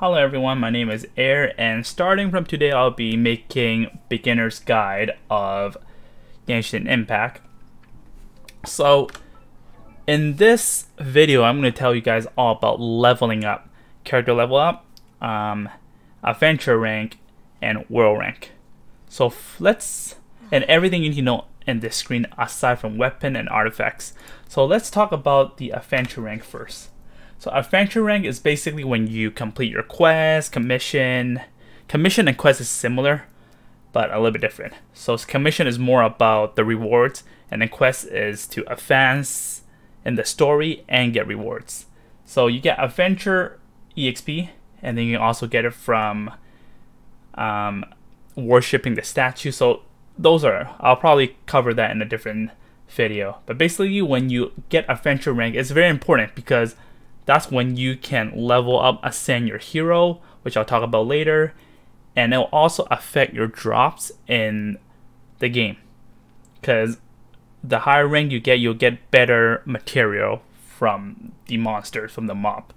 Hello everyone, my name is Air and starting from today I'll be making beginner's guide of Genshin Impact. So in this video I'm going to tell you guys all about leveling up, character level up, um, adventure rank, and world rank. So let's, and everything you need to know in this screen aside from weapon and artifacts. So let's talk about the adventure rank first. So adventure rank is basically when you complete your quest, commission. Commission and quest is similar, but a little bit different. So commission is more about the rewards, and then quest is to advance in the story and get rewards. So you get adventure EXP, and then you also get it from um, worshipping the statue. So those are, I'll probably cover that in a different video. But basically when you get adventure rank, it's very important because that's when you can level up, ascend your hero, which I'll talk about later, and it'll also affect your drops in the game. Because the higher rank you get, you'll get better material from the monsters, from the mob.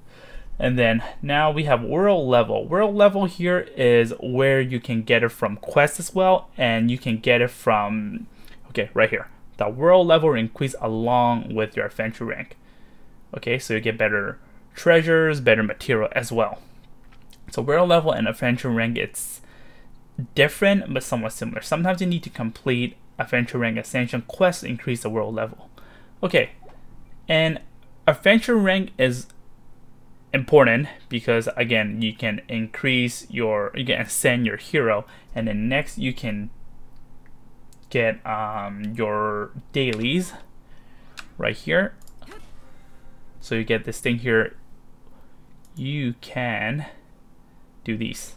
And then now we have world level. World level here is where you can get it from quests as well, and you can get it from, okay, right here. The world level increase along with your adventure rank. Okay, so you get better treasures, better material as well. So world level and adventure rank, it's different but somewhat similar. Sometimes you need to complete adventure rank ascension quests to increase the world level. Okay, and adventure rank is important because again you can increase your you can ascend your hero and then next you can get um, your dailies right here so you get this thing here. You can do these.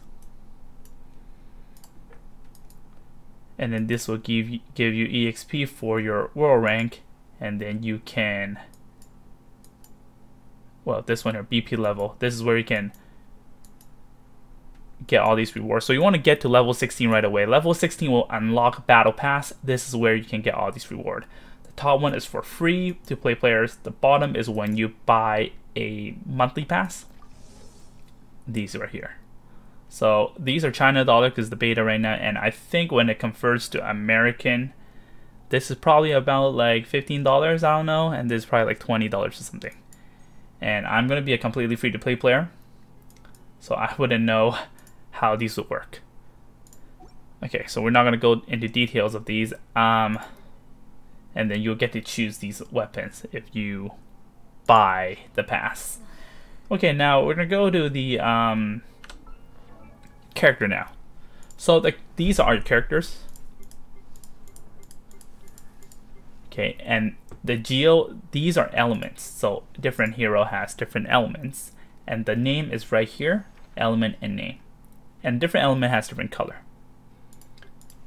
And then this will give you, give you EXP for your world rank. And then you can, well, this one here, BP level. This is where you can get all these rewards. So you want to get to level 16 right away. Level 16 will unlock Battle Pass. This is where you can get all these rewards top one is for free to play players. The bottom is when you buy a monthly pass. These right here. So these are China dollar because the beta right now, and I think when it converts to American, this is probably about like fifteen dollars. I don't know, and this is probably like twenty dollars or something. And I'm gonna be a completely free to play player, so I wouldn't know how these would work. Okay, so we're not gonna go into details of these. Um, and then you'll get to choose these weapons if you buy the pass. Okay, now we're gonna go to the um, character now. So the, these are your characters. Okay, and the geo, these are elements. So different hero has different elements. And the name is right here, element and name. And different element has different color.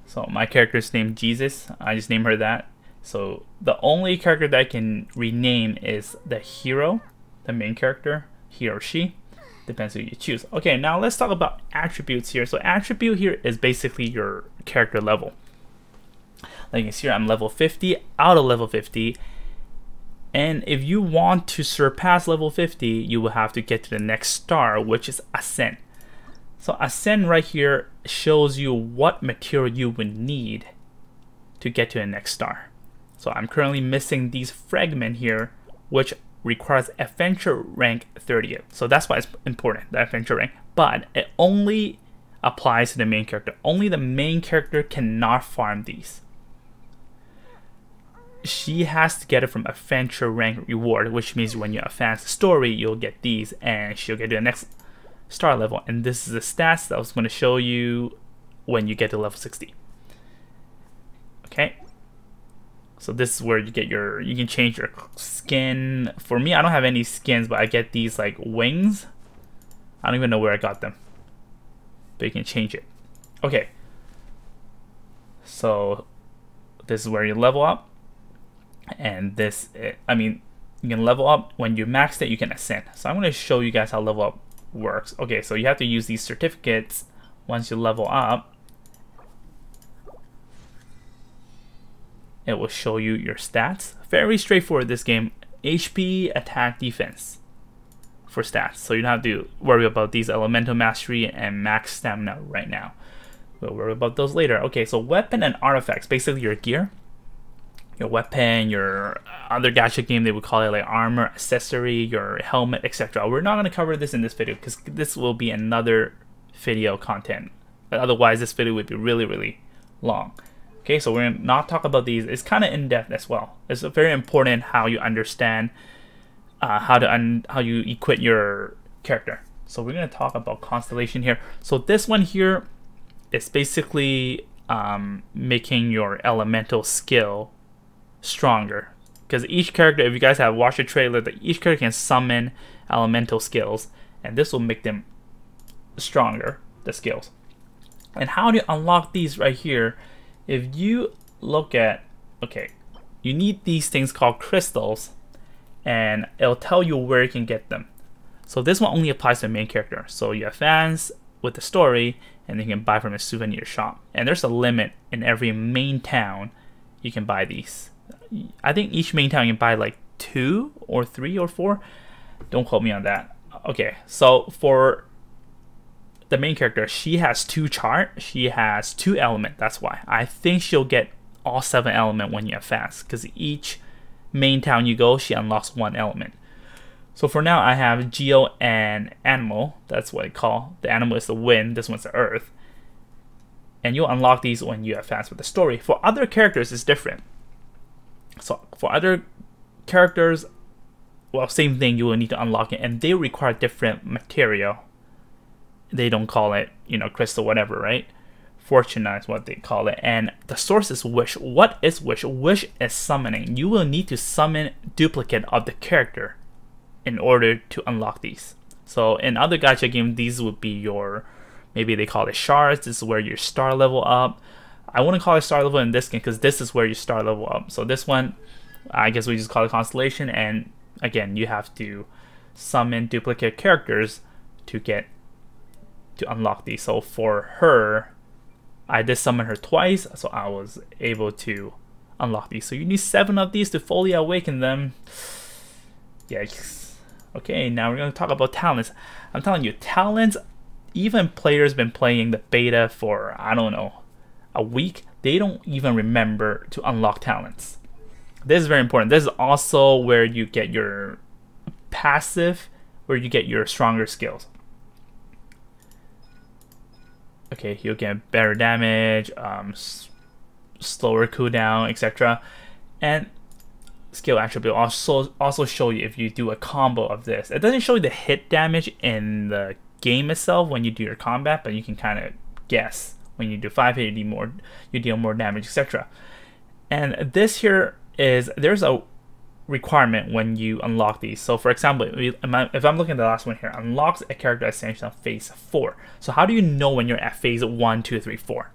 So my character is named Jesus. I just named her that. So the only character that I can rename is the hero, the main character, he or she. Depends who you choose. Okay, now let's talk about attributes here. So attribute here is basically your character level. Like you see here, I'm level 50 out of level 50. And if you want to surpass level 50, you will have to get to the next star, which is Ascend. So Ascend right here shows you what material you would need to get to the next star. So I'm currently missing these fragment here, which requires adventure rank 30. So that's why it's important, the adventure rank. But it only applies to the main character. Only the main character cannot farm these. She has to get it from adventure rank reward, which means when you advance the story, you'll get these and she'll get to the next star level. And this is the stats that I was going to show you when you get to level 60. Okay, so this is where you get your, you can change your skin. For me, I don't have any skins, but I get these like wings. I don't even know where I got them. But you can change it. Okay. So this is where you level up. And this, I mean, you can level up. When you max it, you can ascend. So I'm going to show you guys how level up works. Okay, so you have to use these certificates once you level up. It will show you your stats. Very straightforward this game. HP, attack, defense. for stats. So you don't have to worry about these elemental mastery and max stamina right now. We'll worry about those later. Okay, so weapon and artifacts, basically your gear, your weapon, your other gacha game, they would call it like armor, accessory, your helmet, etc. We're not going to cover this in this video because this will be another video content. Otherwise, this video would be really, really long. Okay, so we're to not talk about these. It's kind of in-depth as well. It's very important how you understand uh, how to un how you equip your character. So we're to talk about constellation here. So this one here is basically um, making your elemental skill stronger. Because each character, if you guys have watched the trailer, that each character can summon elemental skills, and this will make them stronger, the skills. And how do you unlock these right here? If you look at, okay, you need these things called crystals, and it'll tell you where you can get them. So this one only applies to the main character. So you have fans with the story, and you can buy from a souvenir shop. And there's a limit in every main town you can buy these. I think each main town you can buy like two or three or four. Don't quote me on that. Okay, so for the main character, she has two chart. She has two element. That's why I think she'll get all seven element when you have fast, because each main town you go, she unlocks one element. So for now, I have Geo and Anemo. That's what I call. The Anemo is the wind. This one's the earth. And you'll unlock these when you have fast with the story. For other characters, it's different. So for other characters, well, same thing, you will need to unlock it, and they require different material. They don't call it, you know, crystal, whatever, right? Fortuna is what they call it, and the source is wish. What is wish? Wish is summoning. You will need to summon duplicate of the character in order to unlock these. So in other gacha games, these would be your, maybe they call it shards. This is where your star level up. I wouldn't call it star level in this game because this is where you star level up. So this one, I guess we just call it constellation. And again, you have to summon duplicate characters to get to unlock these. So for her, I did summon her twice, so I was able to unlock these. So you need seven of these to fully awaken them. Yikes. Okay, now we're going to talk about talents. I'm telling you, talents, even players been playing the beta for, I don't know, a week, they don't even remember to unlock talents. This is very important. This is also where you get your passive, where you get your stronger skills. Okay, you'll get better damage, um, slower cooldown, etc. And skill attribute also also show you if you do a combo of this. It doesn't show you the hit damage in the game itself when you do your combat, but you can kind of guess when you do 5 hit, you, deal more, you deal more damage, etc. And this here is, there's a requirement when you unlock these. So for example, if I'm looking at the last one here, unlocks a character ascension on phase 4. So how do you know when you're at phase 1, 2, 3, 4?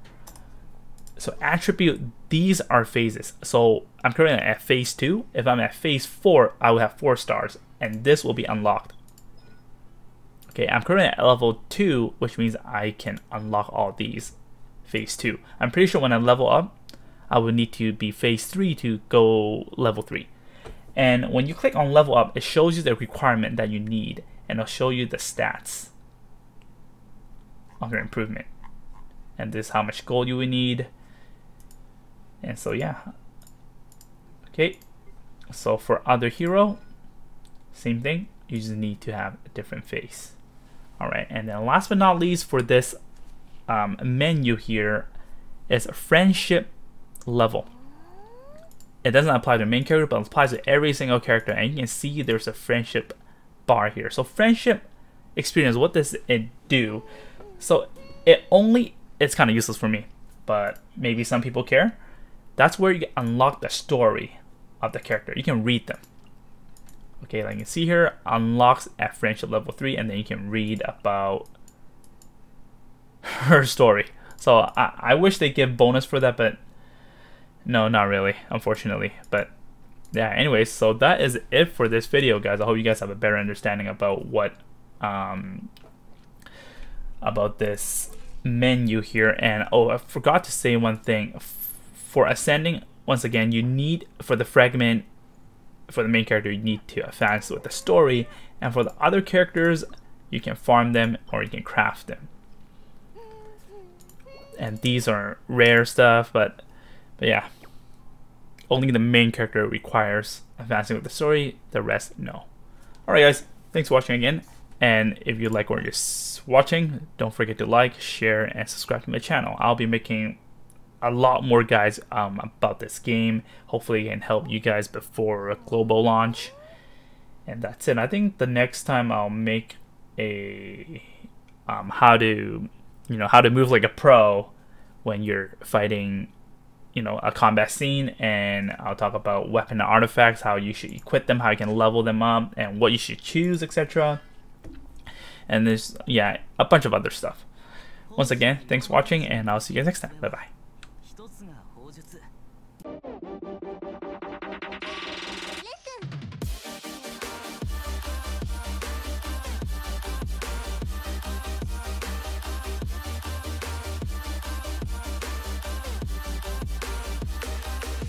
So attribute, these are phases. So I'm currently at phase 2. If I'm at phase 4, I will have 4 stars, and this will be unlocked. Okay, I'm currently at level 2, which means I can unlock all these phase 2. I'm pretty sure when I level up, I will need to be phase 3 to go level 3. And when you click on level up, it shows you the requirement that you need and it'll show you the stats of your improvement. And this is how much gold you will need. And so yeah. Okay. So for other hero, same thing. You just need to have a different face. Alright, and then last but not least for this um, menu here is friendship level. It doesn't apply to the main character, but applies to every single character. And you can see there's a friendship bar here. So friendship experience, what does it do? So it only, it's kind of useless for me, but maybe some people care. That's where you unlock the story of the character. You can read them. Okay, like you see here, unlocks at friendship level 3, and then you can read about her story. So I, I wish they give bonus for that, but no, not really, unfortunately. But yeah, anyways, so that is it for this video, guys. I hope you guys have a better understanding about what um, about this menu here. And oh, I forgot to say one thing. For ascending, once again, you need for the fragment for the main character, you need to advance with the story, and for the other characters, you can farm them or you can craft them. And these are rare stuff, but but yeah, only the main character requires advancing with the story. The rest, no. Alright guys, thanks for watching again. And if you like what you're watching, don't forget to like, share, and subscribe to my channel. I'll be making a lot more guys um, about this game. Hopefully, can help you guys before a global launch. And that's it. I think the next time I'll make a um, how to you know how to move like a pro when you're fighting you know a combat scene and I'll talk about weapon artifacts how you should equip them how you can level them up and what you should choose etc and there's yeah a bunch of other stuff. Once again thanks for watching and I'll see you guys next time. Bye bye